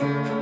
Música